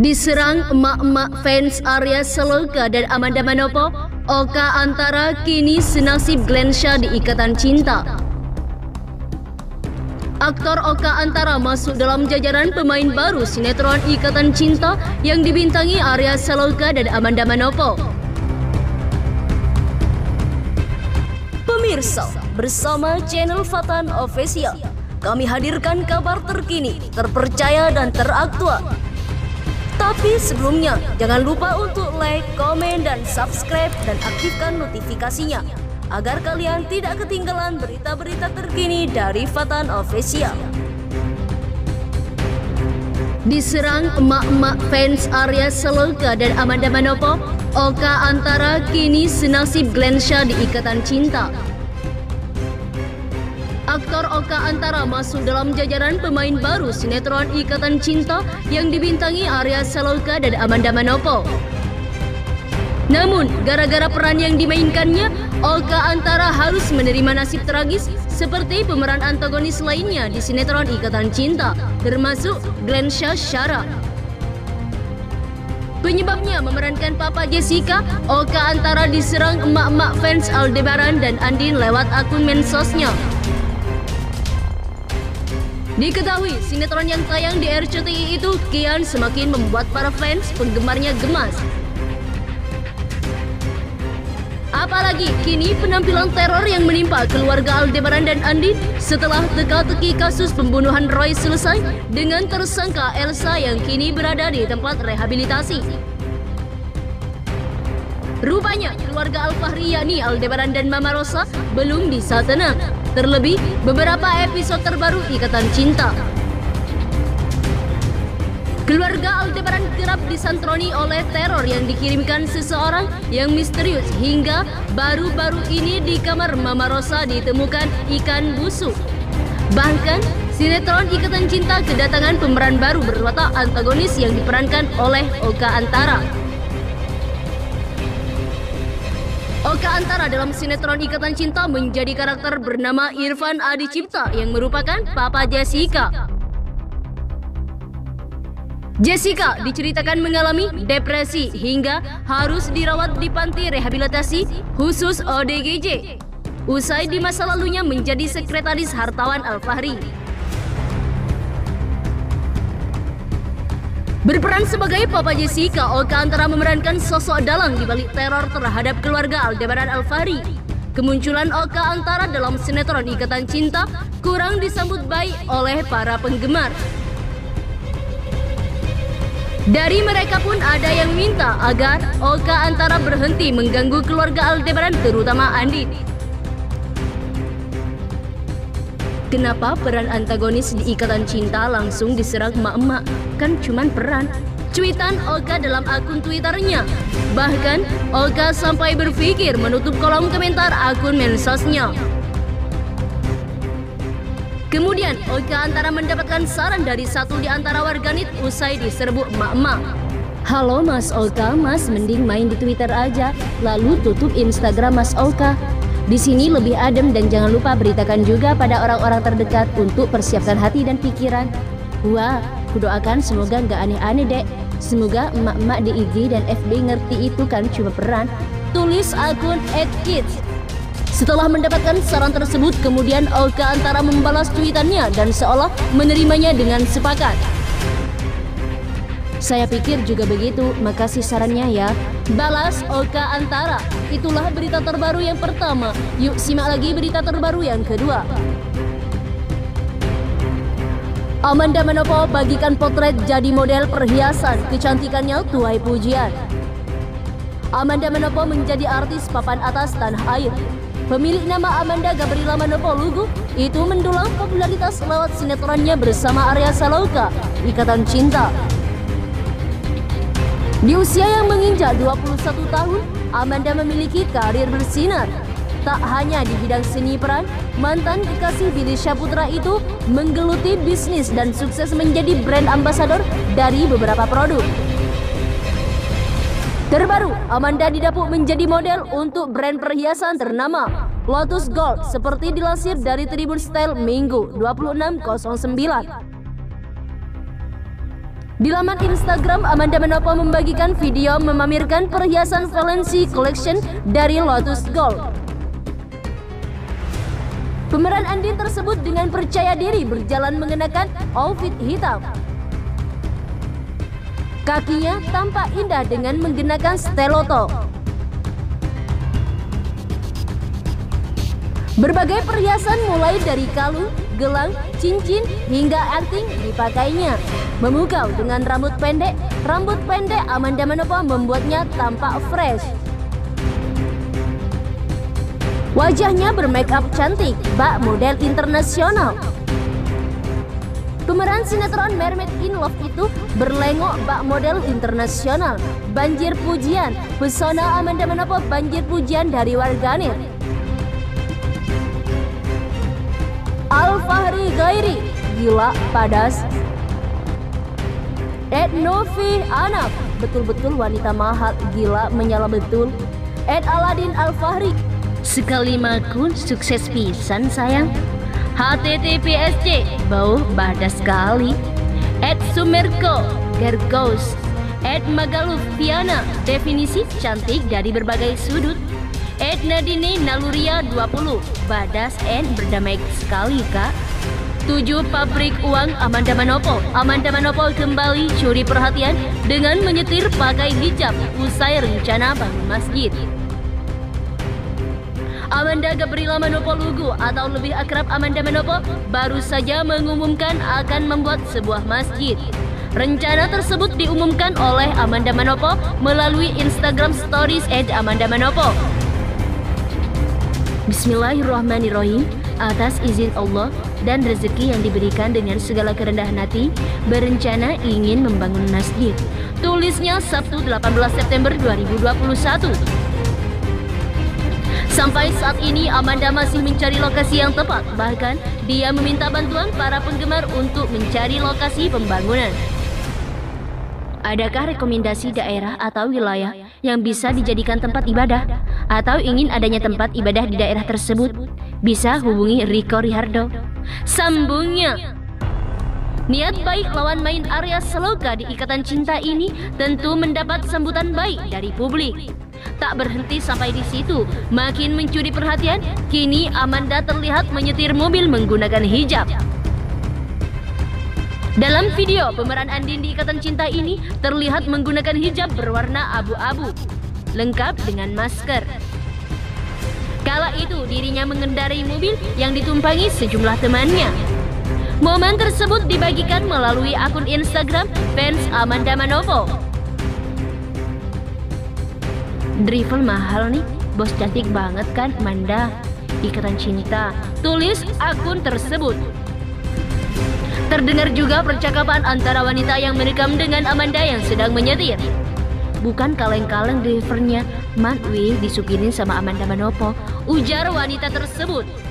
Diserang emak-emak fans Arya Saloka dan Amanda Manopo, Oka Antara kini senasib Glensha di Ikatan Cinta. Aktor Oka Antara masuk dalam jajaran pemain baru sinetron Ikatan Cinta yang dibintangi Arya Saloka dan Amanda Manopo. Pemirsa, bersama channel Fatan Official, kami hadirkan kabar terkini, terpercaya dan teraktual tapi sebelumnya, jangan lupa untuk like, komen, dan subscribe dan aktifkan notifikasinya agar kalian tidak ketinggalan berita-berita terkini dari Fatan Official. Diserang emak-emak fans Arya Saloka dan Amanda Manopo, Oka Antara kini senasib Glensha di Ikatan Cinta. Aktor Oka Antara masuk dalam jajaran pemain baru sinetron Ikatan Cinta yang dibintangi Arya Saloka dan Amanda Manopo. Namun, gara-gara peran yang dimainkannya, Oka Antara harus menerima nasib tragis seperti pemeran antagonis lainnya di sinetron Ikatan Cinta, termasuk Glenn Shara. Penyebabnya memerankan Papa Jessica, Oka Antara diserang emak-emak fans Aldebaran dan Andin lewat akun mensosnya. Diketahui sinetron yang tayang di RCTI itu kian semakin membuat para fans penggemarnya gemas. Apalagi kini penampilan teror yang menimpa keluarga Aldebaran dan Andi setelah teka-teki kasus pembunuhan Roy selesai dengan tersangka Elsa yang kini berada di tempat rehabilitasi. Rupanya keluarga Al-Fahri yakni Aldebaran dan Mama Rosa belum bisa tenang Terlebih, beberapa episode terbaru Ikatan Cinta. Keluarga Aldebaran kerap disantroni oleh teror yang dikirimkan seseorang yang misterius hingga baru-baru ini di kamar Mama Rosa ditemukan ikan busuk. Bahkan, sinetron Ikatan Cinta kedatangan pemeran baru berwatak antagonis yang diperankan oleh Oka Antara. Oka Antara dalam sinetron Ikatan Cinta menjadi karakter bernama Irfan Adi Cipta yang merupakan Papa Jessica. Jessica diceritakan mengalami depresi hingga harus dirawat di panti rehabilitasi khusus ODGJ. Usai di masa lalunya menjadi sekretaris hartawan Al-Fahri. Berperan sebagai Papa Jessica, Oka antara memerankan sosok dalang di balik teror terhadap keluarga Aldebaran Alfari. Kemunculan Oka Antara dalam sinetron Ikatan Cinta kurang disambut baik oleh para penggemar. Dari mereka pun ada yang minta agar Oka Antara berhenti mengganggu keluarga Aldebaran terutama Andi. Kenapa peran antagonis di Ikatan Cinta langsung diserang emak-emak? Kan cuman peran. Cuitan Oka dalam akun Twitternya. Bahkan, Oka sampai berpikir menutup kolom komentar akun mensosnya. Kemudian, Oka antara mendapatkan saran dari satu di antara warganet usai diserbu emak-emak. Halo Mas Oka, Mas mending main di Twitter aja, lalu tutup Instagram Mas Oka. Di sini lebih adem dan jangan lupa beritakan juga pada orang-orang terdekat untuk persiapkan hati dan pikiran. Wah, kudoakan semoga nggak aneh-aneh dek. Semoga emak-emak di IG dan FB ngerti itu kan cuma peran. Tulis akun @kids. Setelah mendapatkan saran tersebut, kemudian Oka Antara membalas cuitannya dan seolah menerimanya dengan sepakat. Saya pikir juga begitu, makasih sarannya ya. Balas Oka Antara. Itulah berita terbaru yang pertama. Yuk simak lagi berita terbaru yang kedua. Amanda Manopo bagikan potret jadi model perhiasan. Kecantikannya tuai pujian. Amanda Manopo menjadi artis papan atas tanah air. Pemilik nama Amanda Gabriela Manopo Lugu itu mendulang popularitas lewat sinetronnya bersama Arya Saloka, Ikatan Cinta. Di usia yang menginjak 21 tahun, Amanda memiliki karir bersinar. Tak hanya di bidang seni peran, mantan kekasih Billy Syaputra itu menggeluti bisnis dan sukses menjadi brand ambasador dari beberapa produk. Terbaru, Amanda didapuk menjadi model untuk brand perhiasan ternama Lotus Gold seperti dilansir dari Tribun Style Minggu 2609. Di laman Instagram, Amanda Manopo membagikan video memamerkan perhiasan Valency Collection dari Lotus Gold. Pemeran Andin tersebut dengan percaya diri berjalan mengenakan outfit hitam. Kakinya tampak indah dengan menggunakan steloto. Berbagai perhiasan mulai dari kalung, gelang, cincin, hingga anting dipakainya. Memukau dengan rambut pendek, rambut pendek Amanda Manopo membuatnya tampak fresh. Wajahnya bermakeup cantik, bak model internasional. Pemeran sinetron Mermaid in Love itu berlengok bak model internasional. Banjir pujian, pesona Amanda Manopo banjir pujian dari warganet. Al-Fahri Ghairi Gila Padas Ed Novi Anak Betul-betul wanita mahal Gila menyala betul. Ed Aladin Al-Fahri. Sekali makun sukses pisan sayang. HTTPSC Bau badas sekali. Ed Sumerko Gergos. Ed Magaluf Piana Definisi cantik dari berbagai sudut. Edna Dini Naluria 20 Badas and berdamai sekali kak 7 pabrik uang Amanda Manopo. Amanda Manopo kembali curi perhatian dengan menyetir pakai hijab usai rencana bangun masjid. Amanda Gabriela Manopo Lugu atau lebih akrab Amanda Manopo baru saja mengumumkan akan membuat sebuah masjid. Rencana tersebut diumumkan oleh Amanda Manopo melalui Instagram Stories at Amanda Manopo. Bismillahirrahmanirrahim. Atas izin Allah dan rezeki yang diberikan dengan segala kerendahan hati berencana ingin membangun masjid. Tulisnya Sabtu 18 September 2021. Sampai saat ini Amanda masih mencari lokasi yang tepat. Bahkan dia meminta bantuan para penggemar untuk mencari lokasi pembangunan. Adakah rekomendasi daerah atau wilayah yang bisa dijadikan tempat ibadah atau ingin adanya tempat ibadah di daerah tersebut? Bisa hubungi Rico Rihardo. Sambungnya. Niat baik lawan main area Seloga di Ikatan Cinta ini tentu mendapat sambutan baik dari publik. Tak berhenti sampai di situ, makin mencuri perhatian, kini Amanda terlihat menyetir mobil menggunakan hijab. Dalam video, pemeran Andin di Ikatan Cinta ini terlihat menggunakan hijab berwarna abu-abu, lengkap dengan masker. Kala itu, dirinya mengendarai mobil yang ditumpangi sejumlah temannya. Momen tersebut dibagikan melalui akun Instagram fans Amanda Manopo. Drivel mahal nih, bos cantik banget kan Amanda? Ikatan Cinta, tulis akun tersebut. Terdengar juga percakapan antara wanita yang merekam dengan Amanda yang sedang menyetir. Bukan kaleng-kaleng drivernya, Matwi disupinin sama Amanda Manopo, ujar wanita tersebut.